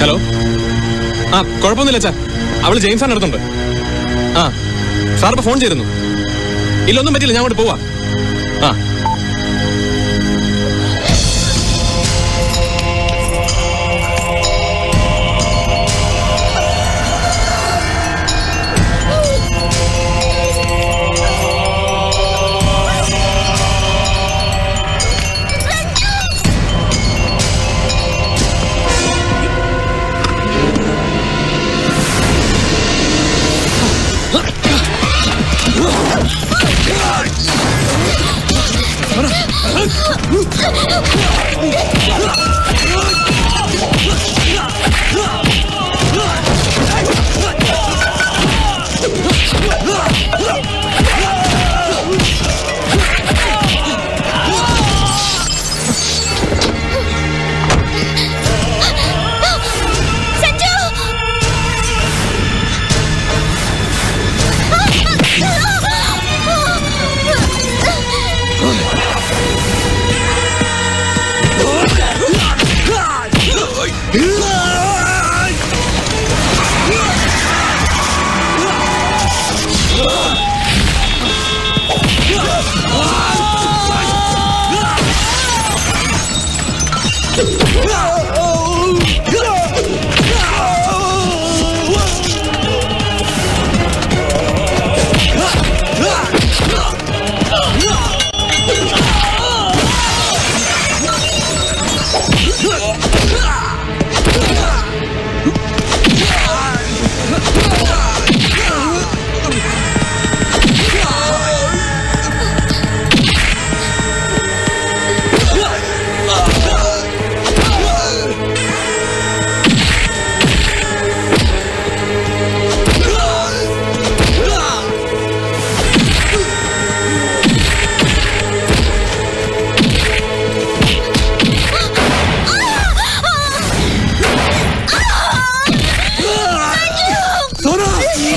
Hello ആ കുഴപ്പമൊന്നുമില്ല അച്ഛാ അവൾ ജെയിംസ് ആണ് അടുത്തുണ്ട്. ആ സാർ ഇപ്പൊ ഫോൺ ചെയ്തിരുന്നു. ഇല്ലൊന്നും പറ്റില്ല ഞാൻ അങ്ങോട്ട് പോവാ. ആ.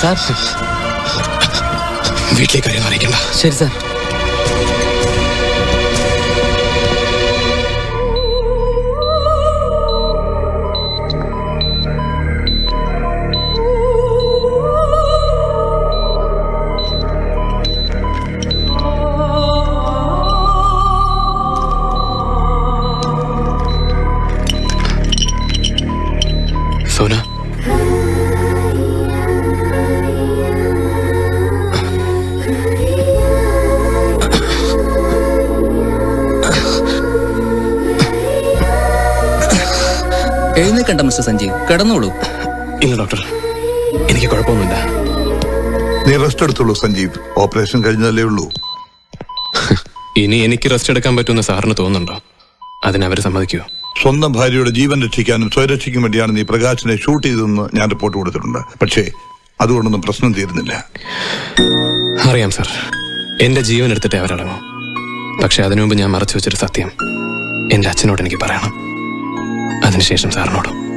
ಸರ್ ವಿಟ್ಲಿ ಕರೆಯೋ ಅರೆಗಿಲ್ಲ ಸರಿ ಸರ್ എഴുന്നേക്കണ്ട മിസ്റ്റർ സഞ്ജീവ്. കിടന്നോളൂ. ഇല്ല ഡോക്ടർ എനിക്ക് കുഴപ്പമൊന്നുമില്ല. നീ റെസ്റ്റ് എടുത്തോളൂ സഞ്ജീവ്. ഓപ്പറേഷൻ കഴിഞ്ഞതല്ലേ ഉള്ളൂ. ഇനി എനിക്ക് റെസ്റ്റ് എടുക്കാൻ പറ്റുമെന്ന് സാറിന് തോന്നുന്നുണ്ടോ? അതിനവര് സമ്മതിക്കുമോ സ്വന്തം ഭാര്യയുടെ ജീവൻ രക്ഷിക്കാനും സ്വയരക്ഷയ്ക്കും വേണ്ടിയാണ് നീ പ്രകാശിനെ ഷൂട്ട് ചെയ്തതെന്ന് ഞാൻ റിപ്പോർട്ട് കൊടുത്തിട്ടുണ്ട്. പക്ഷേ അതുകൊണ്ടൊന്നും പ്രശ്നം തീരുന്നില്ല. അറിയാം സാർ എന്റെ ജീവൻ എടുത്തിട്ടേ അവരടങ്ങും. പക്ഷെ അതിനുമുമ്പ് ഞാൻ മറച്ചു വെച്ചൊരു സത്യം. എന്റെ അച്ഛനോട് എനിക്ക് പറയണം. അതിനുശേഷം സാറിനോടും.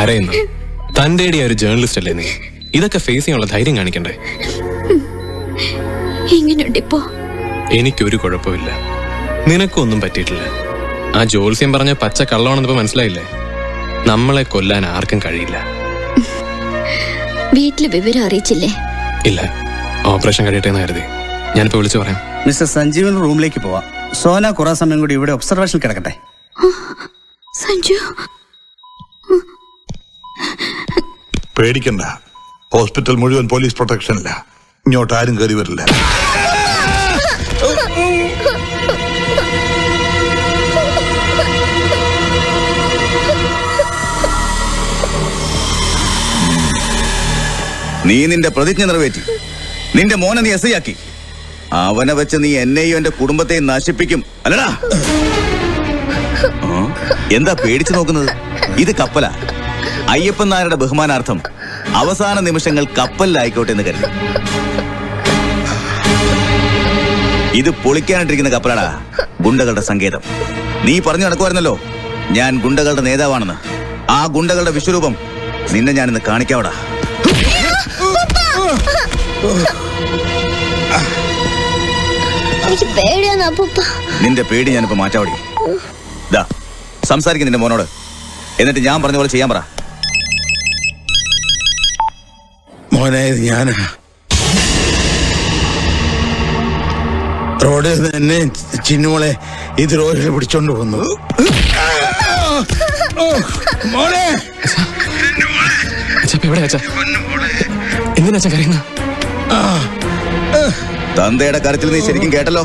കരയുന്നു. തന്റെ ഒരു ജേർണലിസ്റ്റ് അല്ലേ നീ? ഇതൊക്കെ ഫേസ് ചെയ്യാനുള്ള ധൈര്യം കാണിക്കണ്ടേ? എനിക്കൊരു കുഴപ്പമില്ല. നിനക്കൊന്നും പറ്റിയിട്ടില്ല. ആ ജോത്സ്യം പറഞ്ഞ പച്ച കള്ളമാണെന്നിപ്പോ മനസ്സിലായില്ലേ? നമ്മളെ കൊല്ലാൻ ആർക്കും കഴിയില്ല. വീട്ടിൽ വിവരം അറിയിച്ചില്ലേ? ഇല്ല. ഓപ്പറേഷൻ കഴിയട്ടെ എന്ന് കരുതി. ഞാനിപ്പോ വിളിച്ചു പറയാം. മിസ്റ്റർ സഞ്ജീവൻ റൂമിലേക്ക് പോവാം. സോന കുറെ സമയം കൂടി ഇവിടെ ഒബ്സർവേഷൻ കിടക്കട്ടെ. സഞ്ജു. പേടിക്കണ്ട. ഹോസ്പിറ്റൽ മുഴുവൻ പോലീസ് പ്രൊട്ടക്ഷനില്ല ഇങ്ങോട്ട് ആരും കയറി വരില്ല. നീ നിന്റെ പ്രതിജ്ഞ നിറവേറ്റി. നിന്റെ മോനെ നീ എസ് ആക്കി അവനെ വെച്ച് നീ എന്നെയും എന്റെ കുടുംബത്തെയും നശിപ്പിക്കും. അല്ലടാ. എന്താ പേടിച്ചു നോക്കുന്നത്? ഇത് കപ്പലാ. അയ്യപ്പൻ നായരുടെ ബഹുമാനാർത്ഥം അവസാന നിമിഷങ്ങൾ കപ്പലിലായിക്കോട്ടെ എന്ന് കരുതി. ഇത് പൊളിക്കാനിട്ടിരിക്കുന്ന കപ്പലാടാ ഗുണ്ടകളുടെ സങ്കേതം. നീ പറഞ്ഞു നടക്കുമായിരുന്നല്ലോ ഞാൻ ഗുണ്ടകളുടെ നേതാവാണെന്ന്. ആ ഗുണ്ടകളുടെ വിശ്വരൂപം നിന്നെ ഞാൻ ഇന്ന് കാണിക്കാവടാ നിന്റെ പേടി ഞാനിപ്പോ മാറ്റാവടി. സംസാരിക്കും നിന്റെ മോനോട്. എന്നിട്ട് ഞാൻ പറഞ്ഞ പോലെ ചെയ്യാൻ പറ. മോനെ ഞാനാ. റോഡിൽ നിന്ന് എന്നെ ചിന്നുമോളെ ഇത് റോഡിൽ പിടിച്ചോണ്ട് വന്നു എവിടെ എന്തിനാ കരയുന്ന? തന്തയുടെ കരത്തിൽ നീ ശരിക്കും കേട്ടല്ലോ?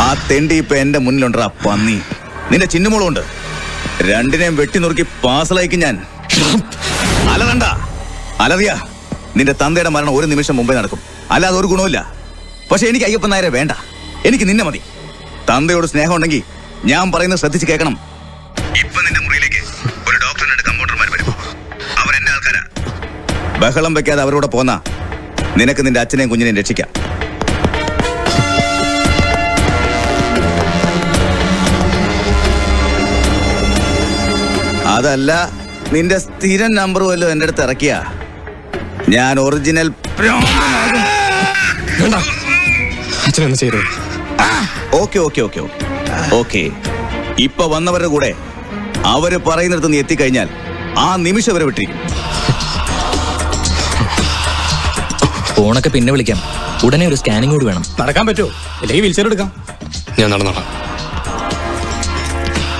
ആ തെണ്ടി ഇപ്പൊ എന്റെ മുന്നിലുണ്ടാ പന്നി. നിന്റെ ചിന്നുമോളുണ്ട് രണ്ടിനെയും വെട്ടി നുറുക്കി പാസലയക്കും ഞാൻ. അലറണ്ട അലറിയ. നിന്റെ തന്തയുടെ മരണം ഒരു നിമിഷം മുമ്പേ നടക്കും. അല്ലാതെ ഒരു ഗുണമില്ല പക്ഷെ എനിക്ക് അയ്യപ്പൻ നായരെ വേണ്ട. എനിക്ക് നിന്നെ മതി. തന്തയോട് സ്നേഹം ഉണ്ടെങ്കിൽ ഞാൻ പറയുന്നത് ശ്രദ്ധിച്ച് കേൾക്കണം. ഇപ്പൊ നിന്റെ മുറിയിലേക്ക് ഒരു ഡോക്ടറിന്റെ കമ്പൗണ്ടർമാർ വരും. അവർ എന്റെ ആൾക്കാരാ. ബഹളം വെക്കാതെ അവരോട് പോന്ന നിനക്ക് നിന്റെ അച്ഛനെയും കുഞ്ഞിനെയും രക്ഷിക്കാം. അതല്ല നിന്റെ സ്ഥിരം നമ്പർ വല്ലതും എന്റെ അടുത്ത് ഇറക്കിയ? ഞാൻ original okay okay okay okay ഇപ്പൊ വന്നവരുടെ കൂടെ അവർ പറയുന്നിടത്ത് നീ എത്തിക്കഴിഞ്ഞാൽ ആ നിമിഷം അവരെ വിട്ടിരിക്കും. ഫോണൊക്കെ പിന്നെ വിളിക്കാം. ഉടനെ ഒരു സ്കാനിങ് കൂടി വേണം. നടക്കാൻ പറ്റുമോ? അല്ലെങ്കിൽ വീൽചെയർ എടുക്കാം. ഞാൻ നടന്നോളാം.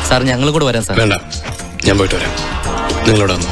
സാർ ഞങ്ങൾ കൂടെ വരാം സാർ. വേണ്ട. ഞാൻ പോയിട്ട് വരാം. നിങ്ങളോട് വന്നു